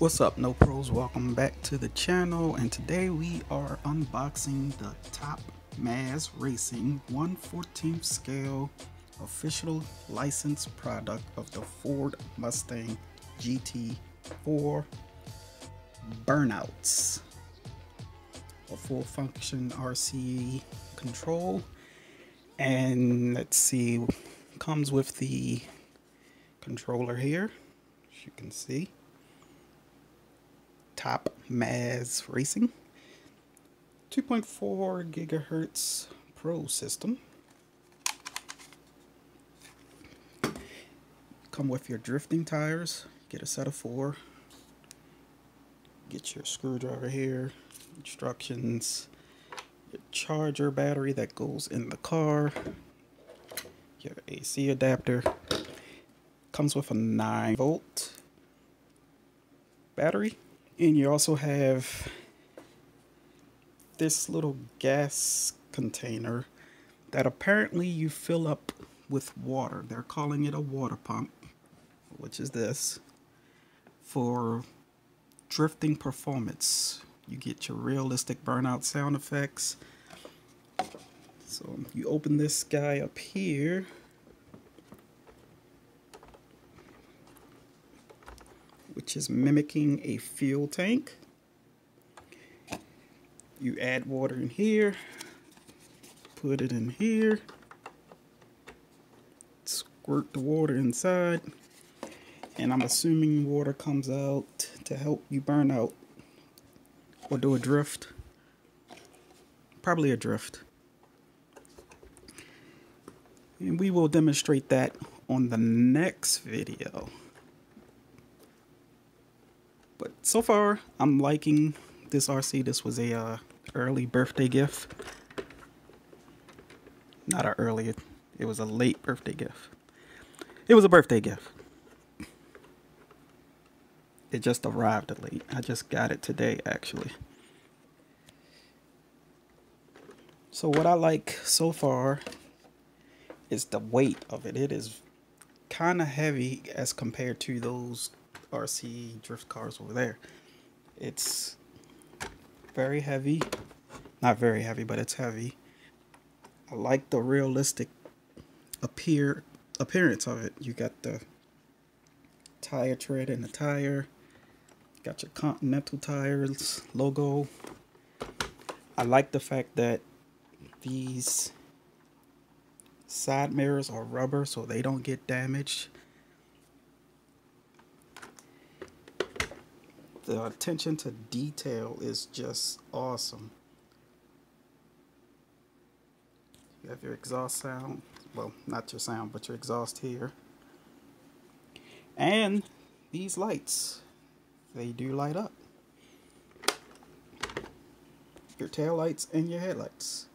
What's up, No Pros? Welcome back to the channel, and today we are unboxing the Top Maz Racing 114th scale official licensed product of the Ford Mustang GT4 Burnouts. A full function RC control, and let's see, comes with the controller here, as you can see. Top Maz Racing 2.4 gigahertz Pro system. Come with your drifting tires. Get a set of four. Get your screwdriver here. Instructions. Your charger battery that goes in the car. Your AC adapter. Comes with a 9 volt battery and you also have this little gas container that apparently you fill up with water. They're calling it a water pump, which is this, for drifting performance. You get your realistic burnout sound effects. So you open this guy up here. Which is mimicking a fuel tank. You add water in here, put it in here, squirt the water inside, and I'm assuming water comes out to help you burn out or do a drift. Probably a drift. And we will demonstrate that on the next video. But so far, I'm liking this RC. This was a uh, early birthday gift. Not an early, it was a late birthday gift. It was a birthday gift. It just arrived late. I just got it today, actually. So what I like so far is the weight of it. It is kind of heavy as compared to those RC drift cars over there. It's very heavy. Not very heavy, but it's heavy. I like the realistic appear appearance of it. You got the tire tread in the tire. Got your Continental tires logo. I like the fact that these side mirrors are rubber so they don't get damaged. The attention to detail is just awesome. You have your exhaust sound, well, not your sound, but your exhaust here. And these lights, they do light up. Your tail lights and your headlights.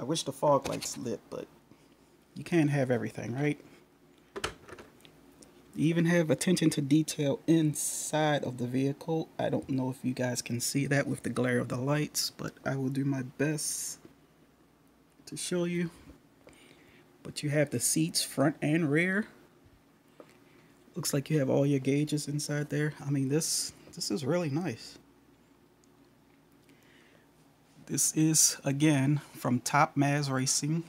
I wish the fog lights lit, but you can't have everything, right? Even have attention to detail inside of the vehicle. I don't know if you guys can see that with the glare of the lights, but I will do my best to show you. But you have the seats front and rear. Looks like you have all your gauges inside there. I mean, this this is really nice. This is, again, from Top Maz Racing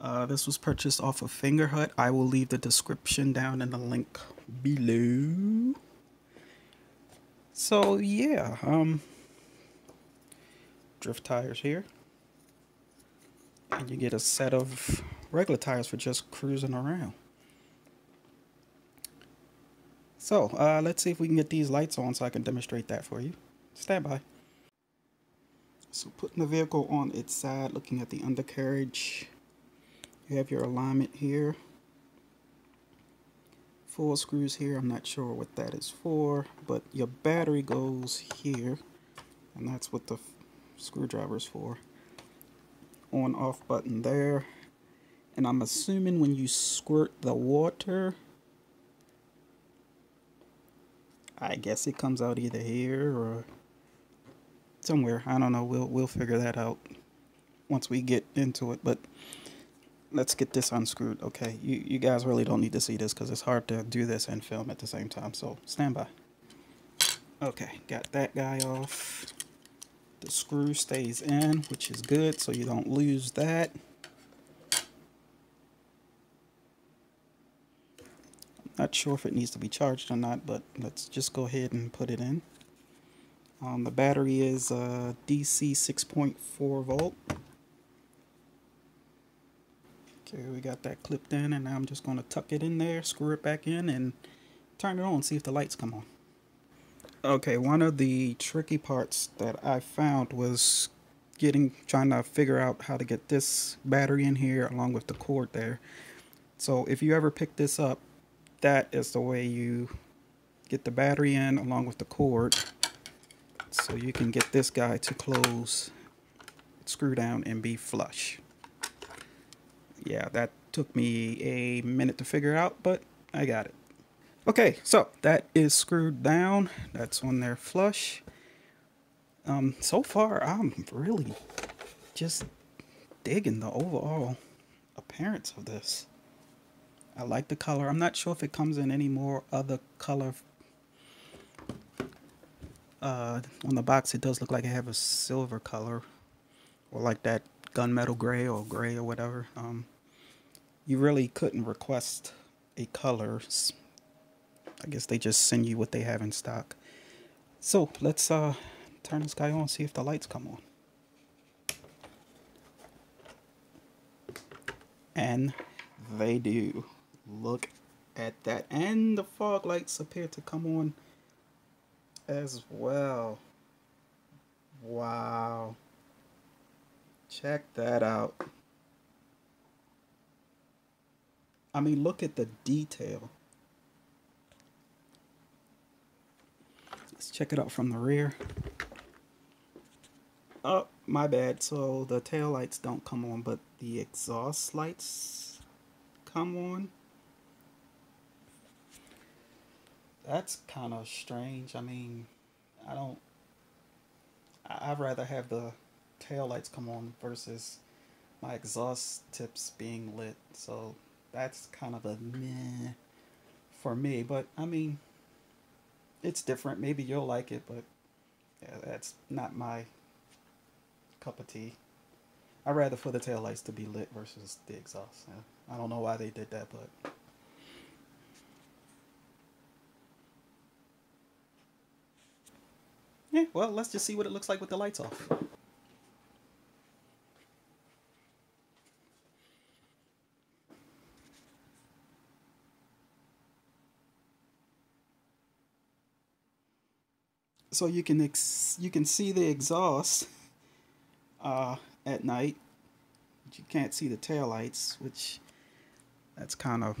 uh, this was purchased off of Fingerhut. I will leave the description down in the link below. So yeah, um, drift tires here, and you get a set of regular tires for just cruising around. So uh, let's see if we can get these lights on so I can demonstrate that for you. Stand by. So putting the vehicle on its side, looking at the undercarriage you have your alignment here. Four screws here. I'm not sure what that is for, but your battery goes here, and that's what the screwdriver is for. On off button there. And I'm assuming when you squirt the water, I guess it comes out either here or somewhere. I don't know. We'll we'll figure that out once we get into it. But let's get this unscrewed. Okay, you, you guys really don't need to see this because it's hard to do this and film at the same time. So stand by. Okay, got that guy off. The screw stays in, which is good, so you don't lose that. Not sure if it needs to be charged or not, but let's just go ahead and put it in. Um, the battery is uh, DC 6.4 volt. Okay, we got that clipped in, and I'm just going to tuck it in there, screw it back in, and turn it on, see if the lights come on. Okay, one of the tricky parts that I found was getting trying to figure out how to get this battery in here along with the cord there. So if you ever pick this up, that is the way you get the battery in along with the cord so you can get this guy to close screw down and be flush yeah that took me a minute to figure out but I got it Okay, so that is screwed down. That's on there flush. Um, so far, I'm really just digging the overall appearance of this. I like the color. I'm not sure if it comes in any more other color. Uh, on the box, it does look like it have a silver color, or like that gunmetal gray or gray or whatever. Um, you really couldn't request a color I guess they just send you what they have in stock. So let's uh, turn this guy on, see if the lights come on. And they do. Look at that. And the fog lights appear to come on as well. Wow. Check that out. I mean, look at the detail. Let's check it out from the rear. Oh, my bad. So the tail lights don't come on, but the exhaust lights come on. That's kind of strange. I mean, I don't. I'd rather have the tail lights come on versus my exhaust tips being lit. So that's kind of a meh for me. But I mean, it's different. Maybe you'll like it, but yeah, that's not my cup of tea. I'd rather for the tail lights to be lit versus the exhaust. Yeah, I don't know why they did that, but yeah. Well, let's just see what it looks like with the lights off. So you can you can see the exhaust uh, at night but you can't see the tail lights which that's kind of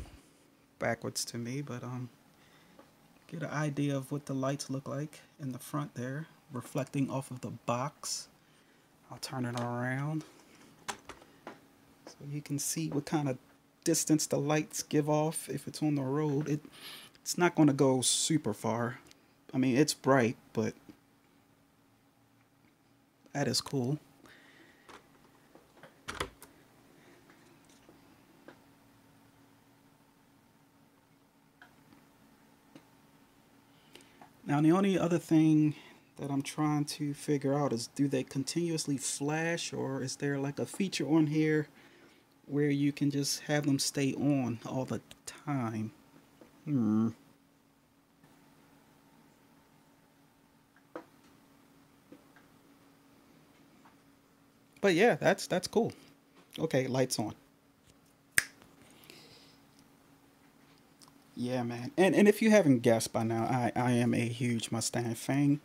backwards to me but um get an idea of what the lights look like in the front there reflecting off of the box. I'll turn it around. So you can see what kind of distance the lights give off if it's on the road. It it's not going to go super far I mean, it's bright, but that is cool. Now, the only other thing that I'm trying to figure out is do they continuously flash or is there like a feature on here where you can just have them stay on all the time? Hmm. But yeah, that's that's cool. Okay, lights on. Yeah, man. And and if you haven't guessed by now, I I am a huge Mustang fan.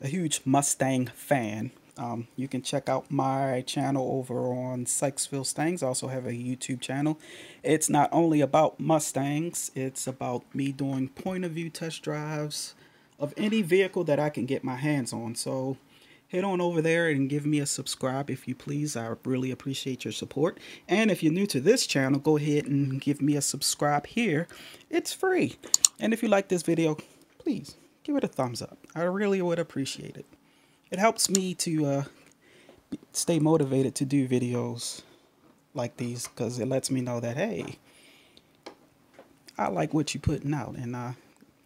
A huge Mustang fan. Um, you can check out my channel over on Sykesville Stangs. I also have a YouTube channel. It's not only about Mustangs, it's about me doing point of view test drives of any vehicle that I can get my hands on. So head on over there and give me a subscribe if you please. I really appreciate your support. And if you're new to this channel, go ahead and give me a subscribe here. It's free. And if you like this video, please give it a thumbs up. I really would appreciate it. It helps me to uh, stay motivated to do videos like these because it lets me know that hey, I like what you're putting out, and uh,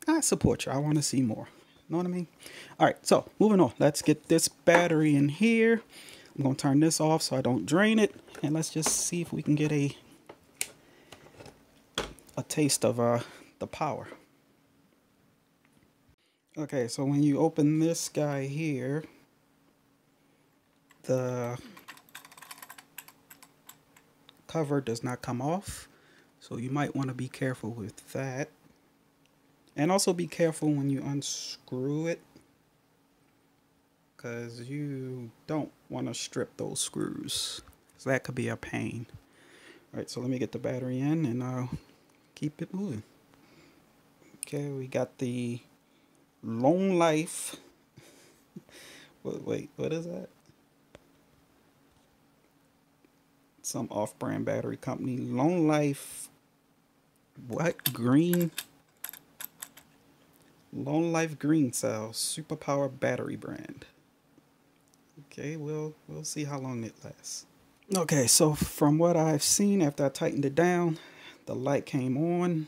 I support you. I want to see more. Know what I mean? All right, so moving on. Let's get this battery in here. I'm gonna turn this off so I don't drain it, and let's just see if we can get a a taste of uh, the power. Okay, so when you open this guy here, the cover does not come off. So you might want to be careful with that. And also be careful when you unscrew it. Because you don't want to strip those screws. So that could be a pain. Alright, so let me get the battery in and I'll keep it moving. Okay, we got the Long Life. wait, wait, what is that? Some off-brand battery company. Long Life what? Green? Long Life Green Cells Superpower Battery Brand. Okay, we'll we'll see how long it lasts. Okay, so from what I've seen after I tightened it down, the light came on.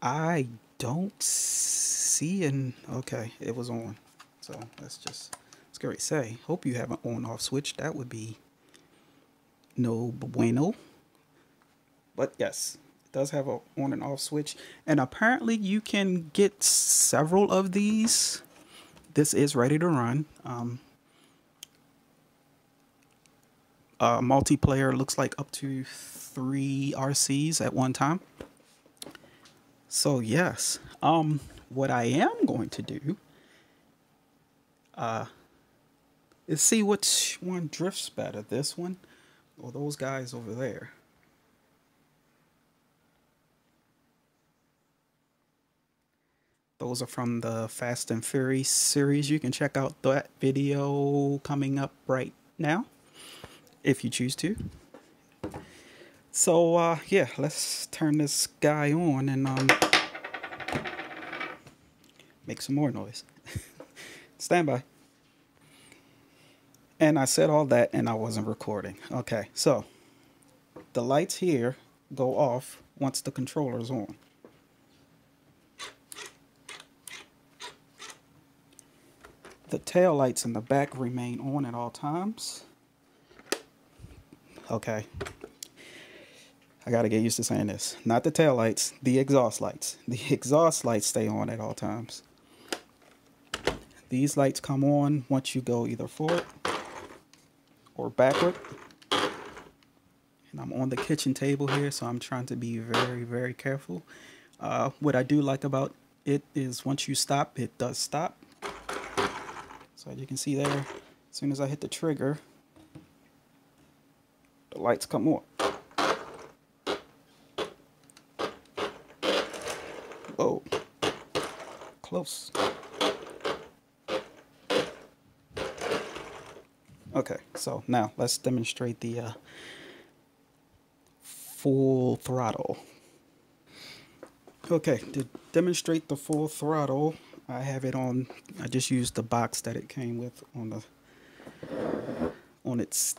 I don't see an okay, it was on. So let's just let's say. Hope you have an on off switch. That would be no bueno. But yes, does have a on and off switch. And apparently you can get several of these. This is ready to run. Um, uh, multiplayer looks like up to three RCs at one time. So yes. Um, what I am going to do uh, is see which one drifts better this one or those guys over there Those are from the Fast and Furious series. You can check out that video coming up right now if you choose to. So, uh, yeah, let's turn this guy on and um, make some more noise. Stand by. And I said all that and I wasn't recording. Okay, so the lights here go off once the controller's on. The tail lights in the back remain on at all times. Okay. I got to get used to saying this. Not the tail lights, the exhaust lights. The exhaust lights stay on at all times. These lights come on once you go either forward or backward. And I'm on the kitchen table here, so I'm trying to be very, very careful. Uh, what I do like about it is once you stop, it does stop. So as you can see there, as soon as I hit the trigger, the lights come on. Whoa, close. Okay, so now let's demonstrate the uh, full throttle. Okay, to demonstrate the full throttle, I have it on, I just used the box that it came with on the, on its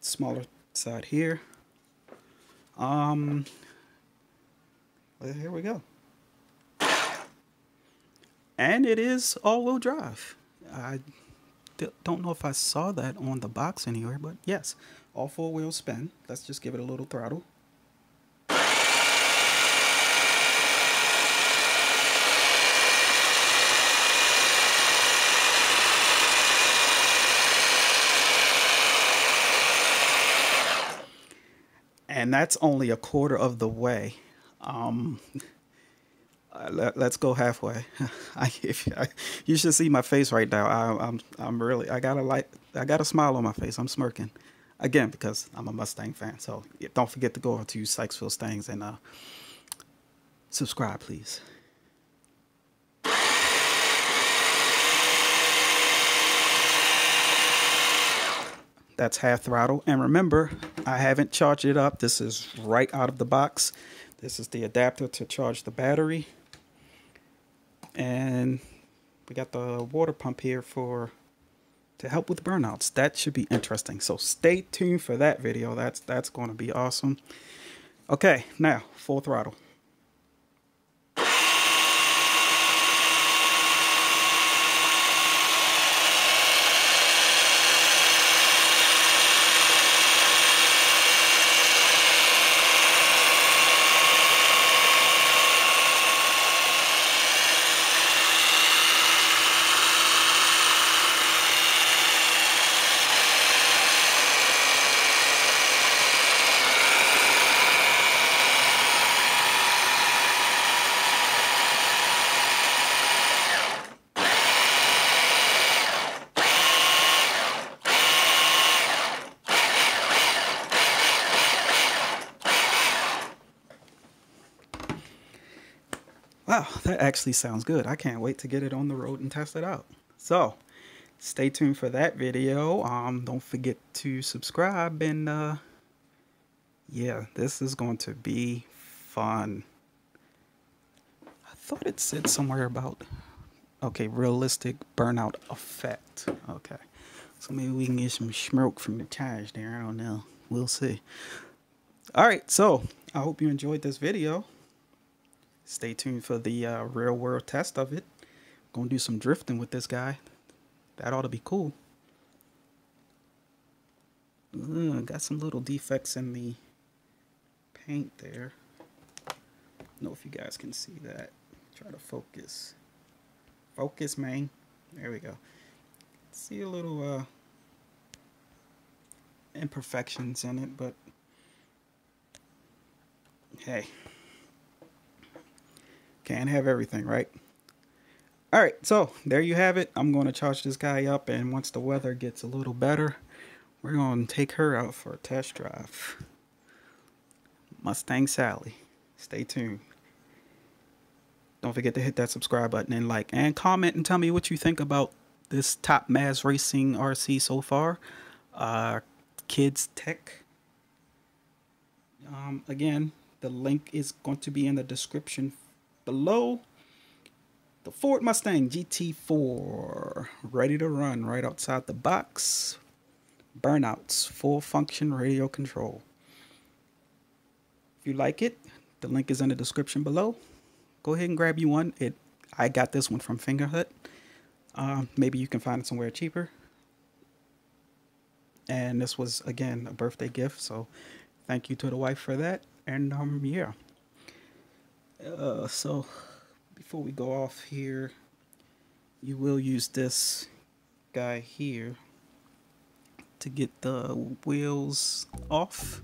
smaller side here. Um, well, here we go. And it is all-wheel drive. I don't know if I saw that on the box anywhere, but yes, all four-wheel spin. Let's just give it a little throttle. And that's only a quarter of the way. Um, let, us go halfway. I, if, I, you should see my face right now. I, am I'm, I'm really I got a light I got a smile on my face. I'm smirking again because I'm a Mustang fan. So don't forget to go over to Sykesville Stangs and uh, subscribe, please. That's half throttle. And remember, I haven't charged it up. This is right out of the box. This is the adapter to charge the battery. And we got the water pump here for to help with burnouts. That should be interesting. So stay tuned for that video. That's that's going to be awesome. Okay, now full throttle. Wow, that actually sounds good. I can't wait to get it on the road and test it out. So, stay tuned for that video. Um, don't forget to subscribe and uh, yeah, this is going to be fun. I thought it said somewhere about okay, realistic burnout effect. Okay, so maybe we can get some smoke from the tires there. I don't know. We'll see. All right, so I hope you enjoyed this video stay tuned for the uh, real world test of it. Gonna do some drifting with this guy. That ought to be cool. got some little defects in the paint there. know if you guys can see that. Try to focus. Focus, man. There we go. See a little uh, imperfections in it, but hey. Can't have everything, right? All right, so there you have it. I'm going to charge this guy up, and once the weather gets a little better, we're going to take her out for a test drive. Mustang Sally. Stay tuned. Don't forget to hit that subscribe button and like and comment and tell me what you think about this top Maz Racing RC so far. Uh, Kids Tech. Um, again, the link is going to be in the description below the Ford Mustang GT4 ready to run right outside the box. Burnouts full function radio control. If you like it the link is in the description below. Go ahead and grab you one. It I got this one from Fingerhut um, maybe you can find it somewhere cheaper. And this was again a birthday gift so thank you to the wife for that. And um yeah uh, so before we go off here, you will use this guy here to get the wheels off.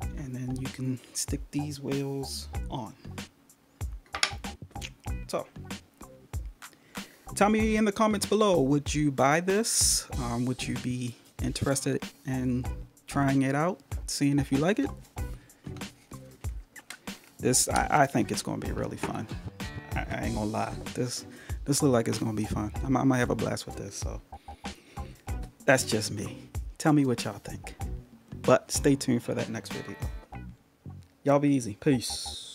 And then you can stick these wheels on. So, tell me in the comments below, would you buy this? Um, would you be interested in trying it out, seeing if you like it? This I, I think it's gonna be really fun. I, I, ain't gonna lie. This this look like it's gonna be fun. I might, I might have a blast with this. So that's just me. Tell me what y'all think. But stay tuned for that next video. Y'all be easy. Peace.